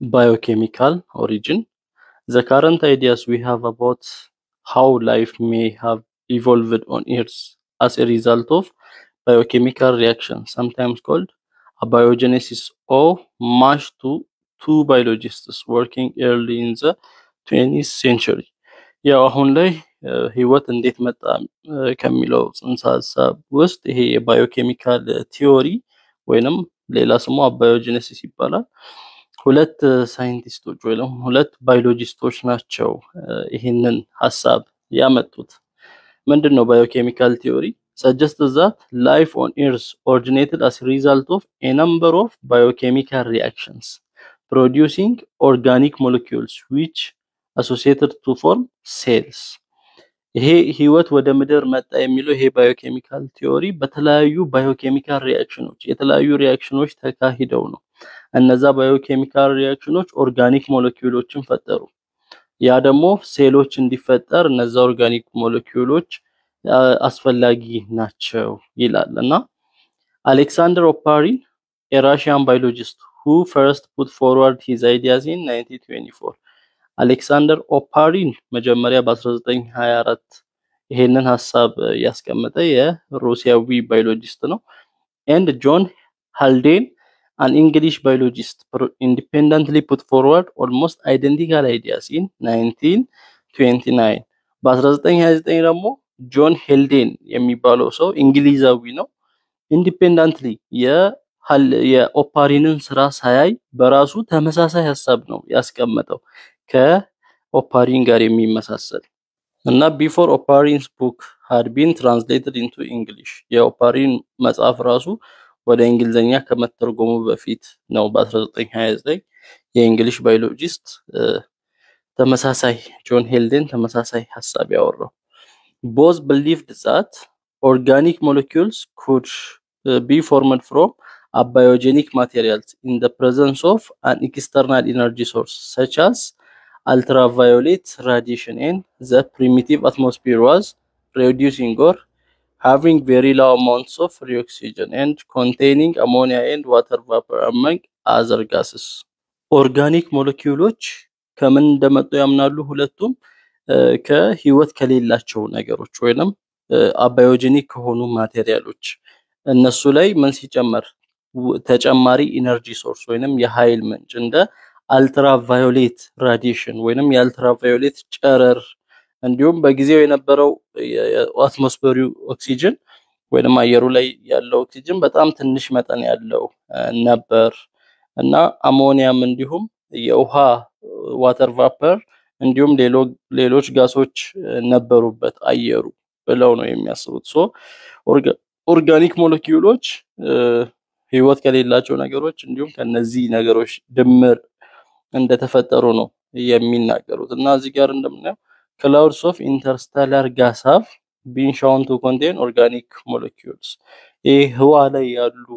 Biochemical origin. The current ideas we have about how life may have evolved on Earth as a result of biochemical reaction, sometimes called abiogenesis, or match to two biologists working early in the 20th century. ያው አሁን ላይ ህይወት እንዴት መጣ ከሚለው ጽንሰ ሀሳብ ውስጥ ይሄ የባዮኬሚካል ቲዮሪ ወይንም ሌላ ስሙ abiogenesis ይባላል። ሁለት ሳይንቲስቶች ወይም ሁለት ባዮሎጂስቶች ናቸው ይህንን ሀሳብ ያመጡት። ምንድን ነው biochemical theory? that life on Earth originated as a result of a number of biochemical reactions producing organic molecules which associated to form cells. ይሄ ህይወት ወደ ምድር መጣ የሚለው ይሄ biochemical theory በተለያዩ biochemical reaction ኦች የተለያዩ reaction ኦች ተካሂደው ነው። እነዛ biochemical reaction ኦች organic molecule ኦችን ፈጠሩ። ያ ደግሞ ሴሎች እንዲፈጠር እነዛ organic molecule ኦች አስፈላጊ ናቸው ይላል እና አሌክሳንደር ኦፓሪን የ Russian biologist who first put forward his ideas in 1924 አሌክሳንደር ኦፓሪን መጀመሪያ በ1924 ይሄንን ሀሳብ ያስቀመጠ የሩሲያዊ biologist ነው። and John Haldane an English biologist independently put forward almost identical ideas in 1929 በ1929 ደግሞ ጆን ሄልዴን የሚባለው ሰው እንግሊዛዊ ነው። independently የኦፓሪንን ስራ ሳያይ በራሱ ተመሳሳይ ሀሳብ ነው ያስቀመጠው ከኦፓሪን ጋር የሚመሳሰል እና before Oparin's book had been translated into English የኦፓሪን መጽሐፍ ራሱ ወደ እንግሊዝኛ ከመተርጎሙ በፊት ነው በ1929 የ English biologist ተመሳሳይ ጆን ሄልዴን ተመሳሳይ ሀሳብ ያወራው። both believed that organic molecules could uh, be formed from abiogenic materials in the presence of an external energy source such as ultraviolet radiation and the primitive atmosphere was producing or having very low amounts of free oxygen and containing ammonia and water vapor among other gases ኦርጋኒክ ሞለኪውሎች ከምን እንደመጡ ያምናሉ ሁለቱም ከህይወት ከሌላቸው ነገሮች ወይንም abiogenic ከሆኑ material ኦች እነሱ ላይ ምን ሲጨመር ተጨማሪ energy source ወይንም የኃይል ምንጭ እንደ ultraviolet radiation ወይንም የአልትራቫዮሌት ጨረር እንዲሁም በጊዜው የነበረው የ atmosphere ው ኦክሲጅን ወይንም አየሩ ላይ ያለው ኦክሲጅን በጣም ትንሽ መጠን ያለው ነበር እና አሞኒያም እንዲሁም የውሃ water vapor እንዲሁም ሌሎች ጋሶች ነበሩበት አየሩ ብለው ነው የሚያስቡት። so organic molecule ኦች ህይወት ከሌላቸው ነገሮች እንዲሁም ከነዚህ ነገሮች ድምር እንደተፈጠሩ ነው የሚናገሩት እና እዚህ ጋር እንደምናየው clouds of interstellar gas have been shown to contain organic molecules ይህ ህዋ ላይ ያሉ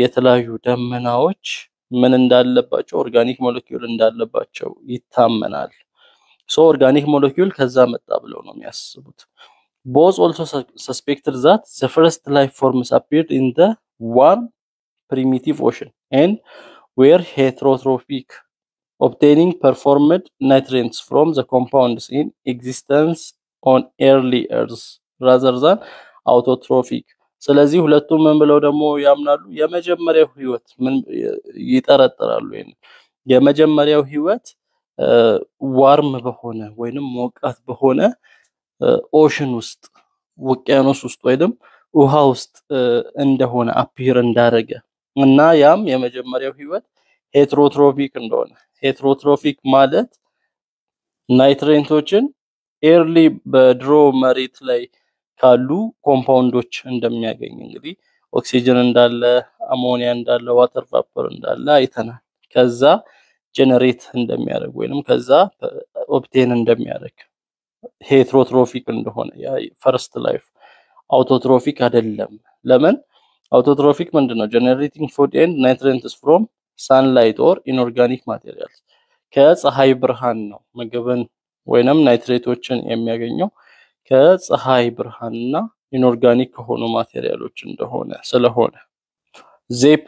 የተለያዩ ደመናዎች ምን እንዳለባቸው organic molecule እንዳለባቸው ይታመናል። so organic molecule ከዛ መጣ ብለው ነው የሚያስቡት። both also suspected that the first life forms appeared in the warm primitive ocean and were heterotrophic obtaining preformed nutrients from the compounds in existence on early earth rather than autotrophic ስለዚህ ሁለቱም ምን ብለው ደግሞ ያምናሉ? የመጀመሪያው ህይወት ምን ይጠረጥራሉ? የመጀመሪያው ህይወት warm በሆነ ወይንም ሞቃት በሆነ ocean ውስጥ ውቅያኖስ ውስጥ ወይንም ውሃ ውስጥ እንደሆነ appear እንዳረገ እና ያም የመጀመሪያው ህይወት heterotrophic እንደሆነ heterotrophic ማለት nutrient ኦችን early በድሮ መሬት ላይ ካሉ compound ኦች እንደሚያገኝ እንግዲህ ኦክሲጅን እንዳለ አሞኒያ እንዳለ water vapor እንዳለ አይተናል። ከዛ generate እንደሚያደርግ ወይንም ከዛ obtain እንደሚያደርግ heterotrophic እንደሆነ first life autotrophic አይደለም። ለምን አውቶትሮፊክ ምንድን ነው? generating food and nutrients from sunlight or inorganic materials ከፀሐይ ብርሃን ነው ምግብን ወይንም nutrient ኦችን የሚያገኘው ከፀሐይ ብርሃንና inorganic ከሆኑ material ኦች እንደሆነ ስለሆነ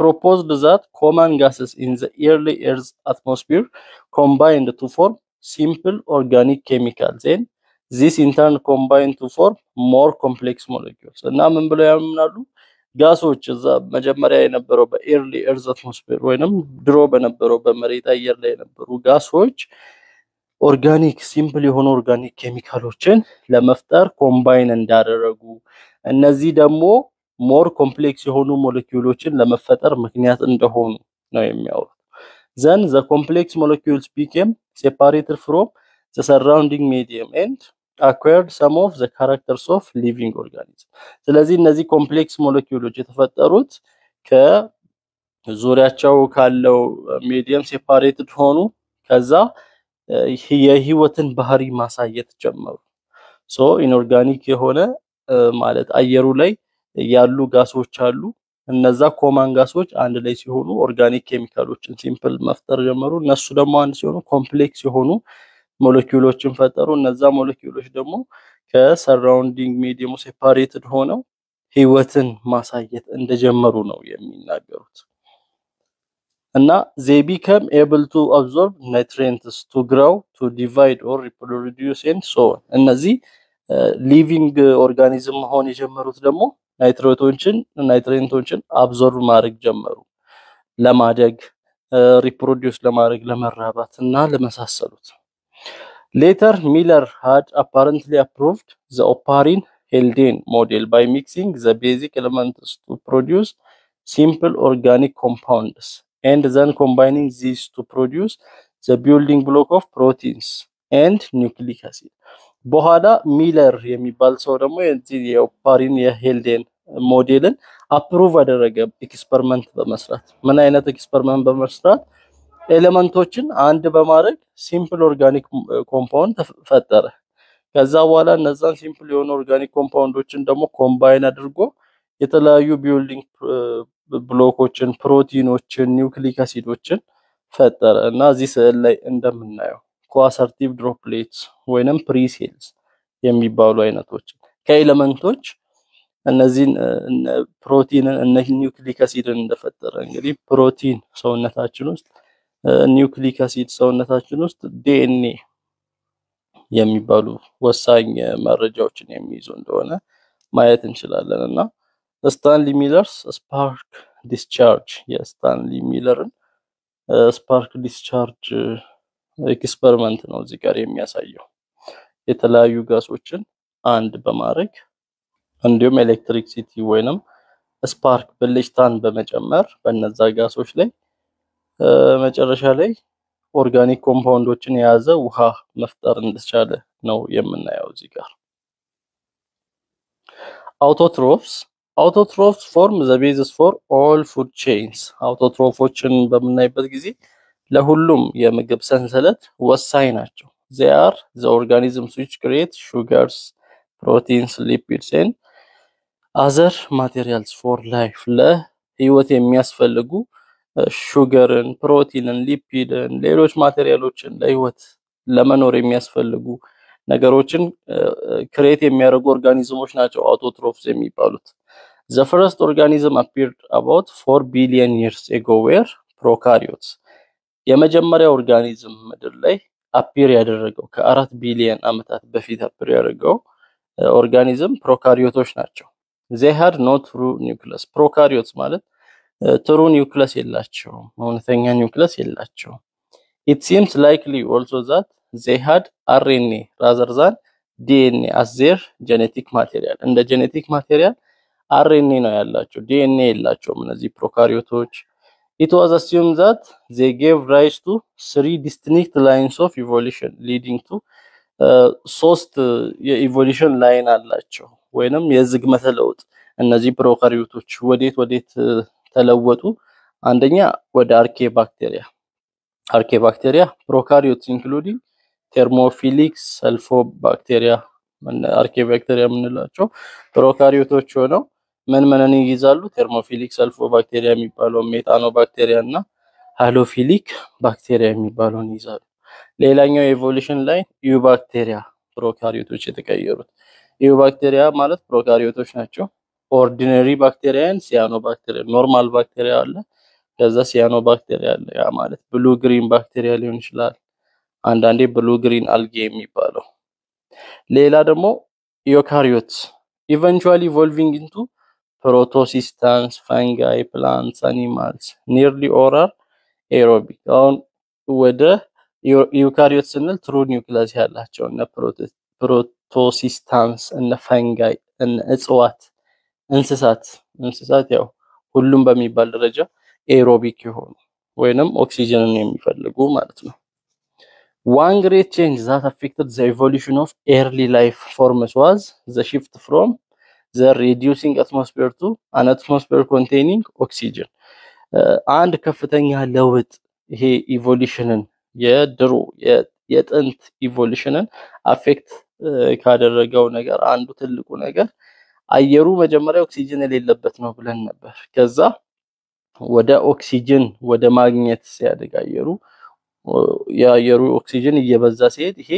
proposed that common gases in the early Earth's atmosphere combined to form simple organic chemicals and this in turn combined to form more complex molecules እና ምን ብለው ያምናሉ? ጋሶች እዛ መጀመሪያ የነበረው በ early earth atmosphere ወይንም ድሮ በነበረው በመሬት አየር ላይ የነበሩ gas ኦች organic simple የሆኑ organic chemical ኦችን ለመፍጠር combine እንዳደረጉ እነዚህ ደግሞ more complex የሆኑ ሞለኪውሎችን ለመፈጠር ምክንያት እንደሆኑ ነው የሚያወሩት። then the complex molecules became separated from the surrounding medium and acquired some of the characters of living organism። ስለዚህ እነዚህ complex molecule ኦች የተፈጠሩት ከዙሪያቸው ካለው medium separated ሆኑ። ከዛ የህይወትን ባህሪ ማሳየት ጀመሩ። so inorganic የሆነ ማለት አየሩ ላይ ያሉ ጋሶች አሉ። እነዛ common gas ኦች አንድ ላይ ሲሆኑ organic chemical ኦችን simple መፍጠር ጀመሩ። እነሱ ደግሞ አንድ ሲሆኑ complex የሆኑ ሞለኪውሎችን ፈጠሩ። እነዛ ሞለኪውሎች ደግሞ ከ surrounding medium ኡ separated ሆነው ህይወትን ማሳየት እንደጀመሩ ነው የሚናገሩት። እና they become able to absorb nutrients to grow to divide or reproduce and so on እነዚህ living organism መሆን የጀመሩት ደግሞ nutrient ኦችን nutrient ኦችን absorb ማድረግ ጀመሩ ለማደግ reproduce ለማድረግ ለመራባት እና ለመሳሰሉት ሌተር ሚለር had apparently approved the oparin heldane model by mixing the basic elements to produce simple organic compounds and then combining these to produce the building block of proteins and nucleic acid በኋላ ሚለር የሚባል ሰው ደግሞ የዚህ የኦፓሪን የሄልዴን ሞዴልን አፕሩቭ አደረገ ኤክስፐሪመንት በመስራት ምን አይነት ኤክስፐሪመንት በመስራት ኤሌመንቶችን አንድ በማድረግ simple organic compound ፈጠረ። ከዛ በኋላ እነዛን simple የሆኑ organic compound ኦችን ደግሞ combine አድርጎ የተለያዩ building block ኦችን ፕሮቲኖችን nucleic acid ኦችን ፈጠረ እና እዚህ ስዕል ላይ እንደምናየው coacervate droplets ወይንም precells የሚባሉ አይነቶች ከ element ኦች እነዚህን ፕሮቲንን እነ nucleic acid ን እንደፈጠረ እንግዲህ ፕሮቲን ሰውነታችን ውስጥ nucleic acid ሰውነታችን ውስጥ ዲኤንኤ የሚባሉ ወሳኝ መረጃዎችን የሚይዙ እንደሆነ ማየት እንችላለን። እና ስታንሊ ሚለርስ spark discharge የስታንሊ ሚለርን spark discharge experiment ነው እዚህ ጋር የሚያሳየው። የተለያዩ ጋሶችን አንድ በማድረግ እንዲሁም electricity ወይንም spark ብልጭታን በመጨመር በነዛ ጋሶች ላይ መጨረሻ ላይ organic compound ኦችን የያዘ ውሃ መፍጠር እንደቻለ ነው የምናየው እዚህ ጋር። autotrophs autotrophs form the basis for all food chains። autotroph ኦችን በምናይበት ጊዜ ለሁሉም የምግብ ሰንሰለት ወሳኝ ናቸው። they are the organisms which create sugars proteins lipids and other materials for life ለህይወት የሚያስፈልጉ sugar ን፣ ፕሮቲንን፣ lipid ን፣ ሌሎች material ኦችን ለህይወት ለመኖር የሚያስፈልጉ ነገሮችን create የሚያደርጉ organism ኦች ናቸው autotrophs የሚባሉት። the first organism appeared about four billion years ago were prokaryotes። የመጀመሪያ organism ምድር ላይ appear ያደረገው ከአራት ቢሊየን ዓመታት በፊት appear ያደረገው organism prokaryote ኦች ናቸው። they had no true nucleus። prokaryotes ማለት true nucleus የላቸውም፣ እውነተኛ ኒውክለስ የላቸውም። it seems likely also that they had RNA rather than DNA as their genetic material። እንደ genetic material RNA ነው ያላቸው፣ ዲኤንኤ የላቸውም እነዚህ prokaryote ኦች። it was assume that they gave rise to three distinct lines of evolution leading to ሶስት የ evolution line አላቸው ወይንም የዝግመተ ለውጥ እነዚህ prokaryote ኦች ወዴት ወዴት ተለወጡ? አንደኛ ወደ አርኬ ባክቴሪያ አርኬ ባክቴሪያ ፕሮካሪዮትስ ኢንክሉዲንግ ቴርሞፊሊክስ ሰልፎ ባክቴሪያ አርኬ ባክቴሪያ የምንላቸው prokaryote ኦች ሆነው ምን ምንን ይይዛሉ? thermophilic sulfobacteria የሚባለው methanobacteria እና halophilic ባክቴሪያ የሚባለውን ይይዛሉ። ሌላኛው የኢቮሉሽን ላይ eubacteria prokaryote ኦች የተቀየሩት ዩ ባክቴሪያ ማለት ፕሮካሪዮቶች ናቸው። ordinary bacteria ን cyanobacteria normal bacteria አለ ከዛ cyanobacteria አለ። ያ ማለት blue green bacteria ሊሆን ይችላል። አንዳንዴ blue green algae የሚባለው። ሌላ ደግሞ eukaryote eventually evolving into protistans fungi plants animals nearly all are aerobic። አሁን ወደ eukaryote ስንል true nucleus ያላቸው እነ protistans እነ fungi እነ እጽዋት እንስሳት እንስሳት ያው ሁሉም በሚባል ደረጃ aerobic የሆኑ ወይንም ኦክሲጅንን የሚፈልጉ ማለት ነው። one great change that affected the evolution of early life forms was the shift from the reducing atmosphere to an atmosphere containing oxygen። አንድ ከፍተኛ ለውጥ ይሄ evolution ን የድሮ የጥንት evolution ን affect ካደረገው ነገር አንዱ ትልቁ ነገር አየሩ መጀመሪያ ኦክሲጅን የሌለበት ነው ብለን ነበር። ከዛ ወደ ኦክሲጅን ወደ ማግኘት ሲያድግ አየሩ የአየሩ ኦክሲጅን እየበዛ ሲሄድ ይሄ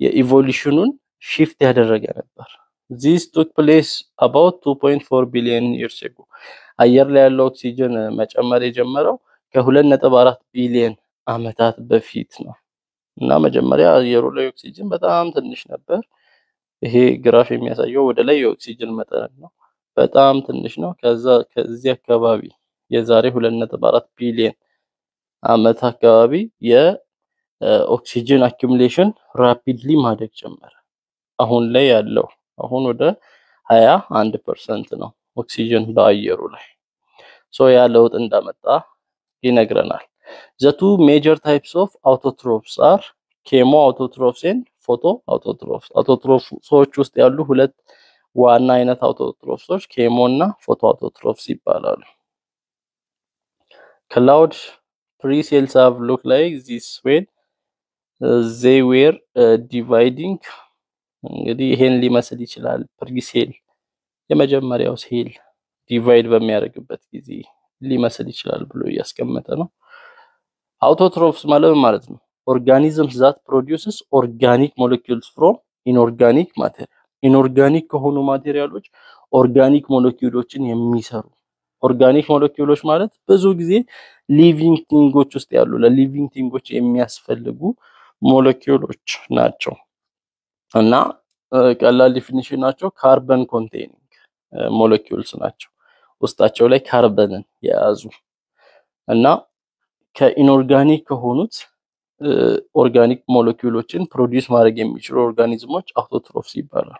የ evolution ኡን shift ያደረገ ነበር። this took place about 2.4 billion years ago አየር ላይ ያለው ኦክሲጅን መጨመር የጀመረው ከ2.4 ቢሊዮን አመታት በፊት ነው እና መጀመሪያ አየሩ ላይ ኦክሲጅን በጣም ትንሽ ነበር። ይሄ ግራፍ የሚያሳየው ወደ ላይ የኦክሲጅን መጠን ነው፣ በጣም ትንሽ ነው። ከዛ ከዚህ አካባቢ የዛሬ 2.4 ቢሊዮን አመት አካባቢ የኦክሲጅን accumulation rapidly ማደግ ጀመረ። አሁን ላይ ያለው አሁን ወደ 21 percent ነው ኦክሲጅን በአየሩ ላይ so ያ ለውጥ እንዳመጣ ይነግረናል። the two major types of autotrophs are chemo autotrophs and photo autotrophs። autotrophs ኦች ውስጥ ያሉ ሁለት ዋና አይነት autotrophs ኦች chemo እና photo autotrophs ይባላሉ። could pre cells have looked like this when they were dividing። እንግዲህ ይሄን ሊመስል ይችላል። pre-cell የመጀመሪያው cell divide በሚያደርግበት ጊዜ ሊመስል ይችላል ብሎ እያስቀመጠ ነው። autotrophs ማለት ማለት ነው? organisms that produces organic molecules from inorganic material inorganic ከሆኑ material ኦች organic molecule ኦችን የሚሰሩ organic molecule ኦች ማለት ብዙ ጊዜ ሊቪንግ ቲንጎች ውስጥ ያሉ ለሊቪንግ ቲንጎች የሚያስፈልጉ ሞለኪውሎች ናቸው። እና ቀላል definition ናቸው። carbon containing molecules ናቸው። ውስጣቸው ላይ ካርበንን የያዙ እና ከ inorganic ከሆኑት organic molecule ኦችን produce ማድረግ የሚችሉ organism ኦች autotrophs ይባላሉ።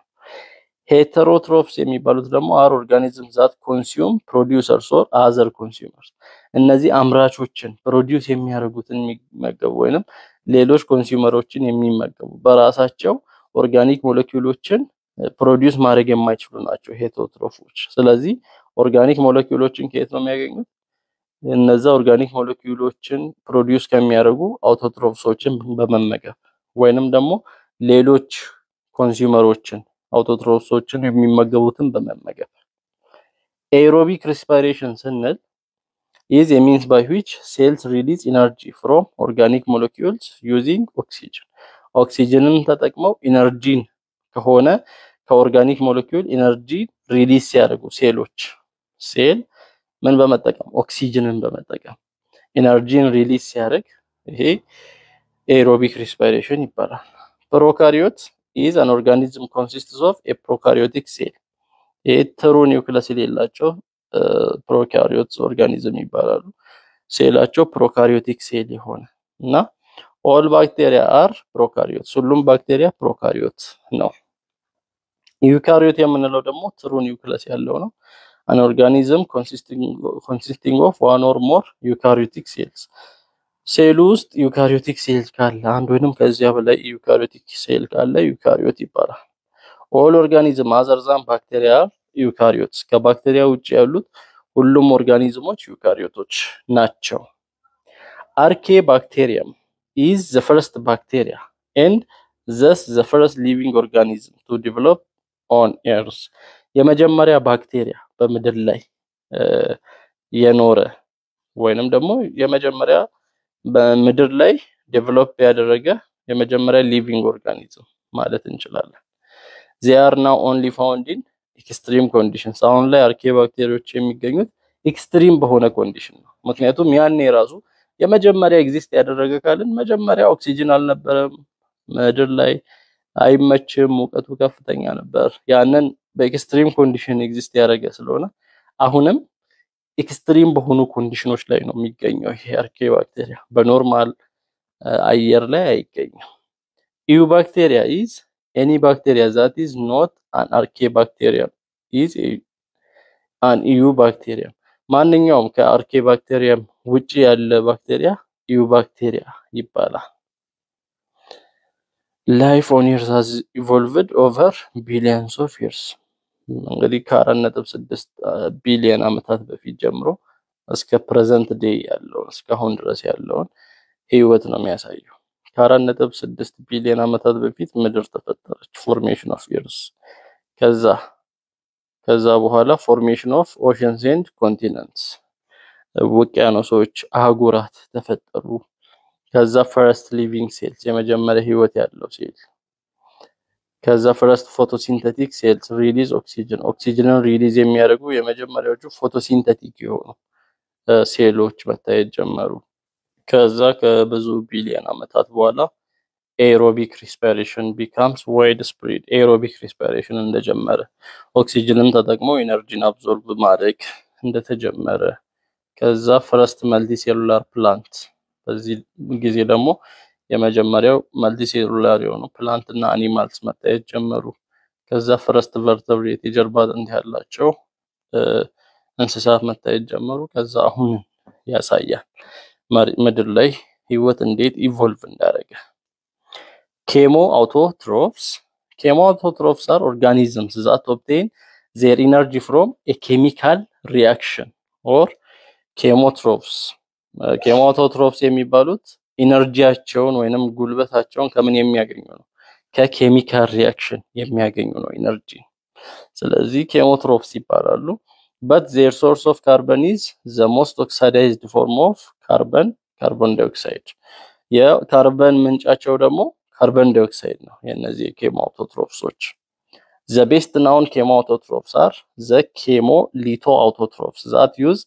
heterotrophs የሚባሉት ደግሞ are organism that consume producers or other consumers። እነዚህ አምራቾችን produce የሚያደርጉትን የሚመገቡ ወይንም ሌሎች consumer ኦችን የሚመገቡ በራሳቸው organic molecule ኦችን produce ማድረግ የማይችሉ ናቸው heterotroph ኦች። ስለዚህ organic molecule ኦችን ከየት ነው የሚያገኙት? እነዛ organic molecule ኦችን produce ከሚያደርጉ autotrophs ኦችን በመመገብ ወይንም ደግሞ ሌሎች consumer ኦችን autotrophs ኦችን የሚመገቡትን በመመገብ። aerobic respiration ስንል is a means by which cells release energy from organic molecules using oxygen። ኦክሲጅንን ተጠቅመው energy ን ከሆነ ከ organic molecule energy release ሲያደርጉ cell ኦች cell ምን በመጠቀም ኦክሲጅንን በመጠቀም energy ን release ሲያደርግ ይሄ aerobic respiration ይባላል። prokaryote is an organism consists of a prokaryotic cell። ይሄ true nucleus የሌላቸው prokaryote organism ይባላሉ። cell ኣቸው prokaryotic cell የሆነ እና all bacteria are prokaryote፣ ሁሉም ባክቴሪያ prokaryote ነው። eukaryote የምንለው ደግሞ true nucleus ያለው ነው። an organism consisting of one or more eukaryotic cells cell ኡ ውስጥ eukaryotic cell ካለ አንድ ወይንም ከዚያ በላይ eukaryotic cell ካለ eukaryote ይባላል። all organism other than bacteria eukaryotes ከባክቴሪያ ውጭ ያሉት ሁሉም organism ኦች eukaryote ኦች ናቸው። archaebacterium is the first bacteria and thus the first living organism to develop on earth የመጀመሪያ ባክቴሪያ በምድር ላይ የኖረ ወይንም ደግሞ የመጀመሪያ በምድር ላይ develop ያደረገ የመጀመሪያ living organism ማለት እንችላለን። they are now only found extreme conditions አሁን ላይ archaebacteria ዎች የሚገኙት extreme በሆነ condition ነው። ምክንያቱም ያኔ ራሱ የመጀመሪያ exist ያደረገ ካልን መጀመሪያ ኦክሲጅን አልነበረም ምድር ላይ አይመችም፣ ሙቀቱ ከፍተኛ ነበር። ያንን በ extreme condition exist ያደረገ ስለሆነ አሁንም extreme በሆኑ condition ኦች ላይ ነው የሚገኘው ይሄ archaebacteria በ normal አየር ላይ አይገኝም። eubacteria is any bacteria that is not an archaebacteria is an eubacteria ማንኛውም ከ archaebacteria ም ውጪ ያለ ባክቴሪያ eubacteria ይባላል። life on earth has evolved over billions of years እንግዲህ ከአራት ነጥብ ስድስት ቢሊየን ዓመታት በፊት ጀምሮ እስከ present day ያለውን እስካሁን ድረስ ያለውን ህይወት ነው የሚያሳየው። ከአራት ነጥብ ስድስት ቢሊዮን ዓመታት በፊት ምድር ተፈጠረች። formation of earth ከዛ ከዛ በኋላ formation of oceans and continents ውቅያኖሶች፣ አህጉራት ተፈጠሩ። ከዛ first living cells የመጀመሪያ ህይወት ያለው ሴል ከዛ first photosynthetic cells release oxygen ኦክሲጅንን release የሚያደርጉ የመጀመሪያዎቹ photosynthetic የሆኑ ሴሎች መታየት ጀመሩ። ከዛ ከብዙ ቢሊዮን ዓመታት በኋላ aerobic respiration becomes widespread aerobic respiration እንደጀመረ ኦክሲጅንን ተጠቅሞ energy ን absorb ማድረግ እንደተጀመረ። ከዛ first multicellular plant በዚህ ጊዜ ደግሞ የመጀመሪያው multicellular የሆኑ plant እና animals መታየት ጀመሩ። ከዛ first vertebrate የጀርባ አጥንት ያላቸው እንስሳት መታየት ጀመሩ። ከዛ አሁን ያሳያል ምድር ላይ ህይወት እንዴት evolve እንዳደረገ። chemoautotrophs chemoautotrophs are organisms that obtain their energy from a chemical reaction or chemotrophs። chemoautotrophs የሚባሉት energy ያቸውን ወይንም ጉልበታቸውን ከምን የሚያገኙ ነው? ከ chemical reaction የሚያገኙ ነው energy። ስለዚህ chemotrophs ይባላሉ። but their source of carbon is the most oxidized form of carbon carbon dioxide። የ carbon ምንጫቸው ደግሞ carbon dioxide ነው። የእነዚህ የ chemo the best known chemoautotrophs are the chemolithoautotrophs that use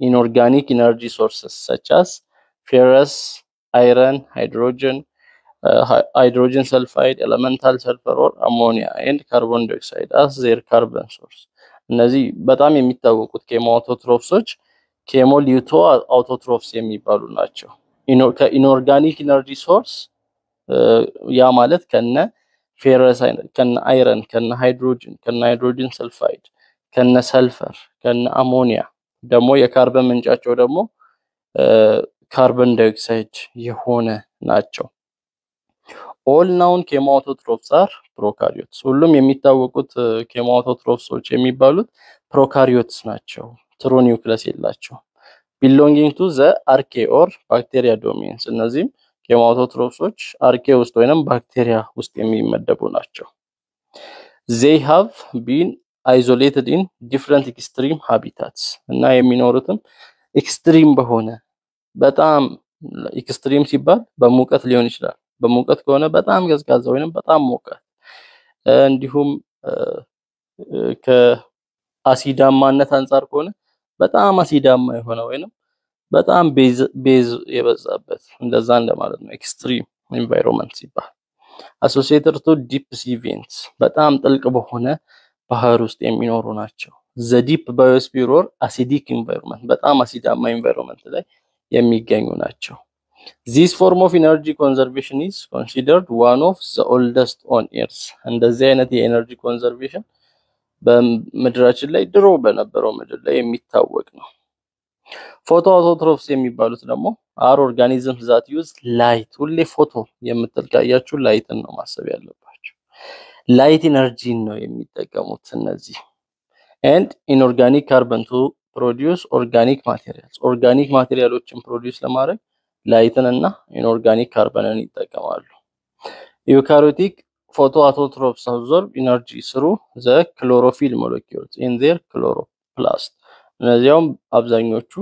inorganic energy sources such as ferrous iron hydrogen hydrogen sulfide elemental sulfur or ammonia and carbon dioxide as their carbon source እነዚህ በጣም የሚታወቁት chemoautotrophs ኦች chemolithoautotrophs የሚባሉ ናቸው። ከ inorganic energy source ያ ማለት ከነ ferrous ከነ iron ከነ ሃይድሮጅን ከነ hydrogen sulfide ከነ ሰልፈር ከነ አሞኒያ ደግሞ የካርበን ምንጫቸው ደግሞ carbon dioxide የሆነ ናቸው። all known chemoautotrophs are prokaryotes። ሁሉም የሚታወቁት chemoautotrophs ኦች የሚባሉት prokaryotes ናቸው። true nucleus የላቸው። belonging to the archaea or bacteria domains። እነዚህም chemoautotrophs ኦች archaea ውስጥ ወይንም ባክቴሪያ ውስጥ የሚመደቡ ናቸው። they have been isolated in different extreme habitats እና የሚኖሩትም extreme በሆነ በጣም extreme ሲባል በሙቀት ሊሆን ይችላል። በሙቀት ከሆነ በጣም ቀዝቃዛ ወይንም በጣም ሞቃት፣ እንዲሁም ከአሲዳማነት አንጻር ከሆነ በጣም አሲዳማ የሆነ ወይንም በጣም base የበዛበት እንደዛ እንደማለት ነው። extreme environment ሲባል associated to deep sea vents በጣም ጥልቅ በሆነ ባህር ውስጥ የሚኖሩ ናቸው። the deep biosphere or acidic environment በጣም አሲዳማ environment ላይ የሚገኙ ናቸው። this form of energy conservation is considered one of the oldest on earth። እንደዚህ አይነት የ energy conservation በምድራችን ላይ ድሮ በነበረው ምድር ላይ የሚታወቅ ነው። photoautotrophs የሚባሉት ደግሞ are organisms that use light። ሁሌ photo የምትል ካያችሁ light ን ነው ማሰብ ያለባቸው። light energy ን ነው የሚጠቀሙት እነዚህ and inorganic carbon to produce organic materials organic material ኦችን produce ለማድረግ light ን እና inorganic carbon ን ይጠቀማሉ። eukaryotic photoautotrophs absorb energy through the chlorophyll molecules in their chloroplast። እነዚያውም አብዛኞቹ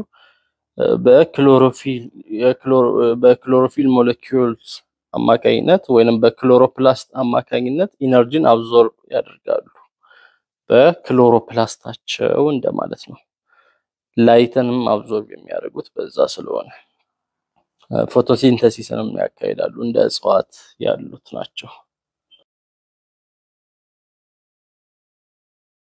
በ chlorophyll molecules አማካኝነት ወይንም በ chloroplast አማካኝነት energy ን absorb ያደርጋሉ። በ chloroplast ኣቸው እንደማለት ነው። ላይትንም አብዞርብ የሚያደርጉት በዛ ስለሆነ ፎቶሲንተሲስንም ያካሂዳሉ። እንደ እጽዋት ያሉት ናቸው።